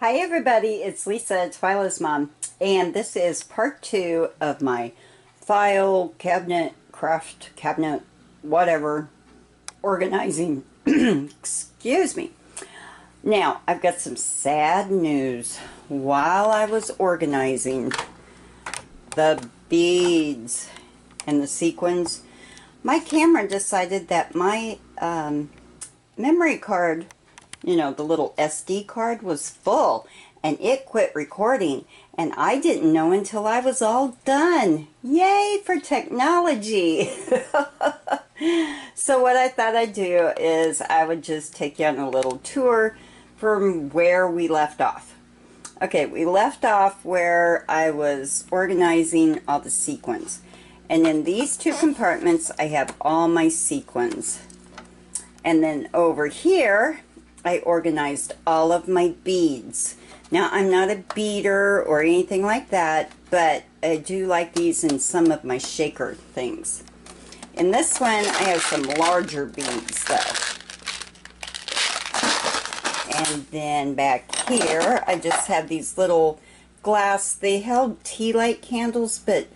Hi everybody, it's Lisa, Twyla's mom, and this is part two of my file, cabinet, craft, cabinet, whatever, organizing. Excuse me. Now, I've got some sad news. While I was organizing the beads and the sequins, my camera decided that my um, memory card you know, the little SD card was full and it quit recording and I didn't know until I was all done. Yay for technology! so what I thought I'd do is I would just take you on a little tour from where we left off. Okay, we left off where I was organizing all the sequins. And in these two compartments, I have all my sequins. And then over here, I organized all of my beads. Now, I'm not a beader or anything like that, but I do like these in some of my shaker things. In this one, I have some larger beads, though. And then back here, I just have these little glass. They held tea light candles, but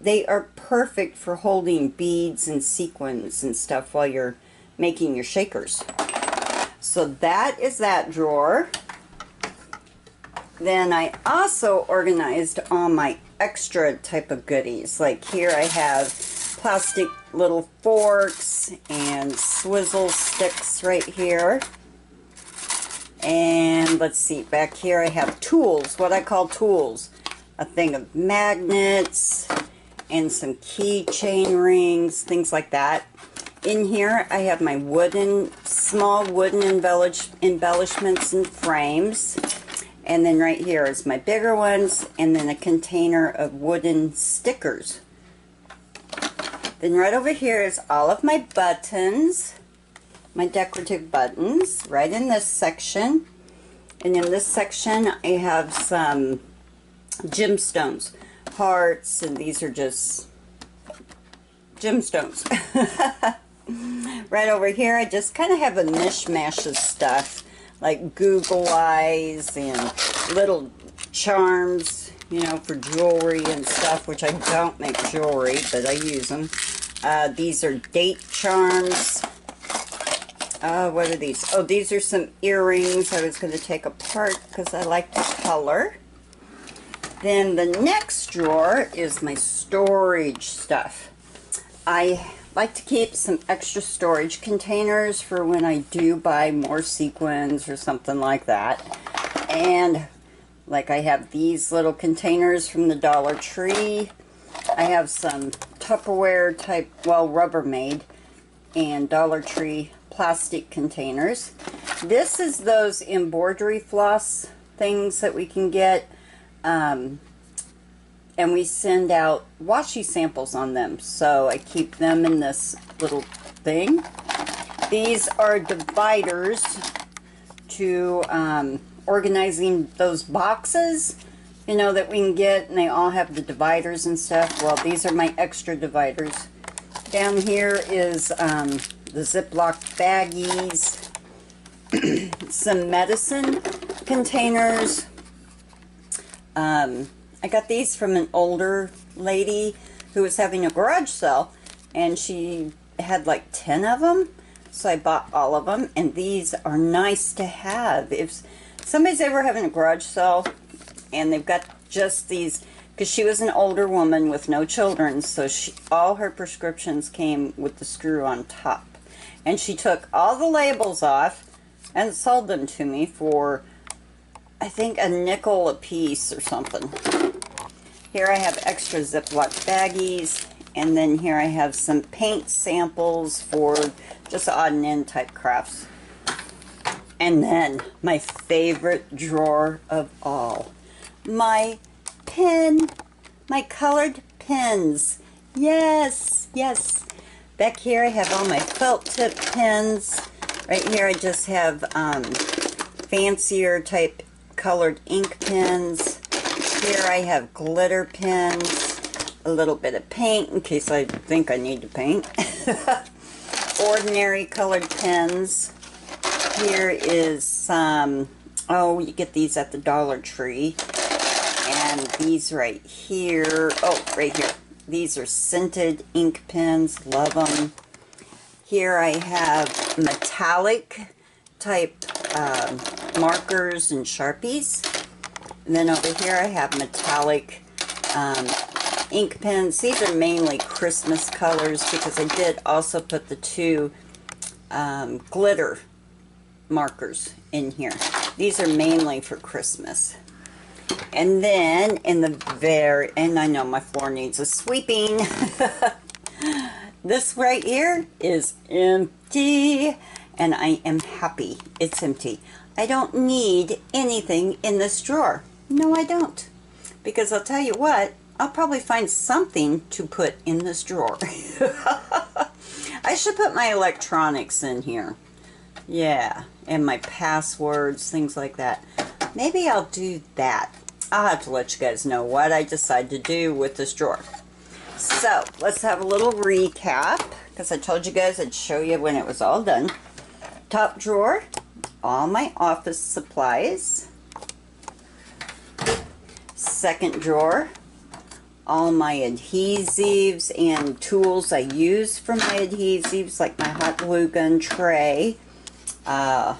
they are perfect for holding beads and sequins and stuff while you're making your shakers. So that is that drawer. Then I also organized all my extra type of goodies. Like here I have plastic little forks and swizzle sticks right here. And let's see, back here I have tools, what I call tools. A thing of magnets and some keychain rings, things like that. In here I have my wooden, small wooden embellish, embellishments and frames. And then right here is my bigger ones and then a container of wooden stickers. Then right over here is all of my buttons, my decorative buttons, right in this section. And in this section I have some gemstones, hearts, and these are just gemstones. right over here, I just kind of have a mishmash of stuff, like Google Eyes and little charms, you know, for jewelry and stuff, which I don't make jewelry, but I use them. Uh, these are date charms. Uh, what are these? Oh, these are some earrings I was going to take apart because I like the color. Then the next drawer is my storage stuff. I like to keep some extra storage containers for when I do buy more sequins or something like that. And like I have these little containers from the Dollar Tree. I have some Tupperware type, well, Rubbermaid and Dollar Tree plastic containers. This is those embroidery floss things that we can get. Um, and we send out washi samples on them. So I keep them in this little thing. These are dividers to um, organizing those boxes, you know, that we can get, and they all have the dividers and stuff. Well, these are my extra dividers. Down here is um, the Ziploc baggies, some medicine containers, um, I got these from an older lady who was having a garage sale and she had like 10 of them. So I bought all of them and these are nice to have. If somebody's ever having a garage sale and they've got just these, because she was an older woman with no children, so she, all her prescriptions came with the screw on top. And she took all the labels off and sold them to me for, I think, a nickel a piece or something. Here I have extra Ziploc baggies. And then here I have some paint samples for just odd and end type crafts. And then my favorite drawer of all. My pen. My colored pens. Yes, yes. Back here I have all my felt tip pens. Right here I just have um, fancier type colored ink pens. Here I have glitter pens, a little bit of paint in case I think I need to paint. Ordinary colored pens. Here is some oh, you get these at the Dollar Tree. And these right here, oh, right here. These are scented ink pens. Love them. Here I have metallic type uh, markers and Sharpies. And then over here I have metallic um, ink pens. These are mainly Christmas colors because I did also put the two um, glitter markers in here. These are mainly for Christmas. And then in the very, and I know my floor needs a sweeping. this right here is empty and I am happy it's empty. I don't need anything in this drawer. No, I don't. Because I'll tell you what, I'll probably find something to put in this drawer. I should put my electronics in here. Yeah, and my passwords, things like that. Maybe I'll do that. I'll have to let you guys know what I decide to do with this drawer. So, let's have a little recap, because I told you guys I'd show you when it was all done. Top drawer, all my office supplies. Second drawer, all my adhesives and tools I use for my adhesives, like my hot glue gun tray, uh,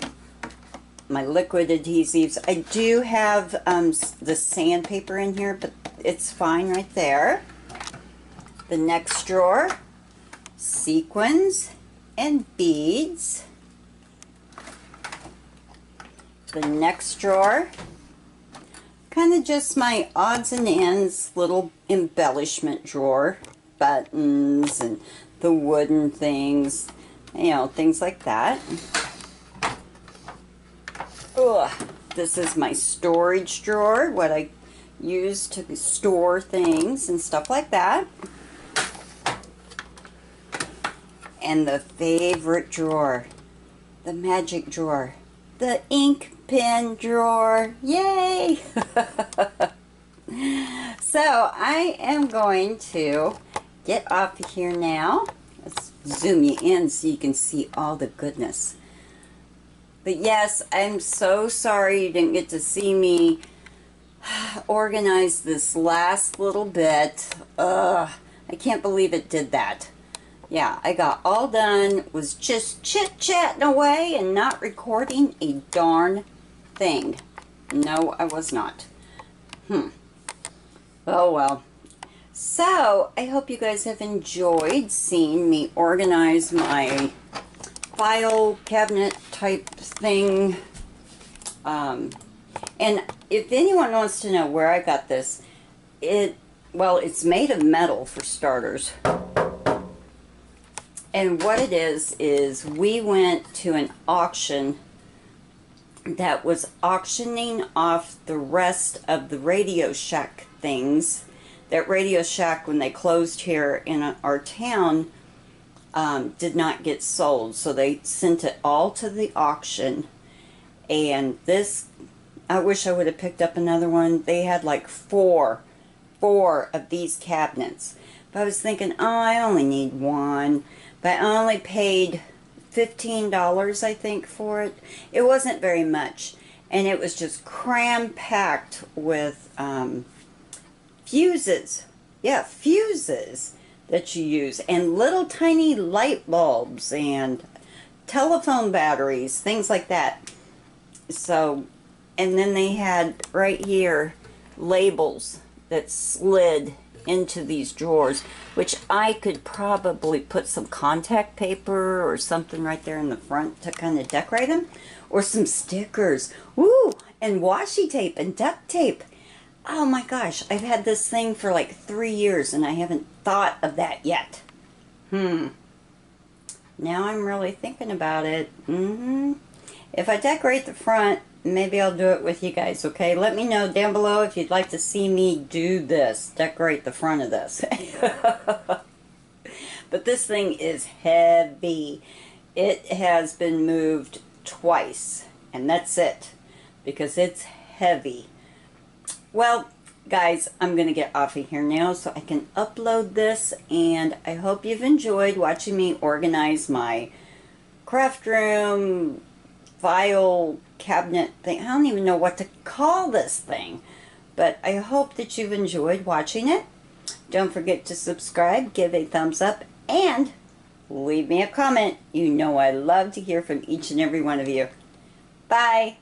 my liquid adhesives. I do have um, the sandpaper in here, but it's fine right there. The next drawer, sequins and beads. The next drawer, kind of just my odds and ends little embellishment drawer. Buttons and the wooden things, you know, things like that. Ugh. This is my storage drawer, what I use to store things and stuff like that. And the favorite drawer, the magic drawer, the ink pen drawer. Yay! so I am going to get off of here now. Let's zoom you in so you can see all the goodness. But yes, I'm so sorry you didn't get to see me organize this last little bit. Ugh, I can't believe it did that. Yeah, I got all done, was just chit-chatting away and not recording a darn thing. No, I was not. Hmm. Oh, well. So, I hope you guys have enjoyed seeing me organize my file cabinet type thing. Um, and if anyone wants to know where I got this, it, well, it's made of metal for starters. And what it is, is we went to an auction that was auctioning off the rest of the Radio Shack things. That Radio Shack, when they closed here in our town, um, did not get sold. So they sent it all to the auction. And this, I wish I would have picked up another one. They had like four, four of these cabinets. But I was thinking, oh, I only need one. But I only paid $15, I think, for it. It wasn't very much. And it was just cram-packed with um, fuses. Yeah, fuses that you use and little tiny light bulbs and telephone batteries, things like that. So, and then they had right here labels that slid into these drawers, which I could probably put some contact paper or something right there in the front to kind of decorate them, or some stickers. Ooh, and washi tape and duct tape. Oh my gosh, I've had this thing for like three years and I haven't thought of that yet. Hmm. Now I'm really thinking about it. Mm-hmm. If I decorate the front, maybe I'll do it with you guys, okay? Let me know down below if you'd like to see me do this. Decorate the front of this. but this thing is heavy. It has been moved twice. And that's it. Because it's heavy. Well, guys, I'm going to get off of here now so I can upload this. And I hope you've enjoyed watching me organize my craft room, file cabinet thing. I don't even know what to call this thing. But I hope that you've enjoyed watching it. Don't forget to subscribe, give a thumbs up, and leave me a comment. You know I love to hear from each and every one of you. Bye.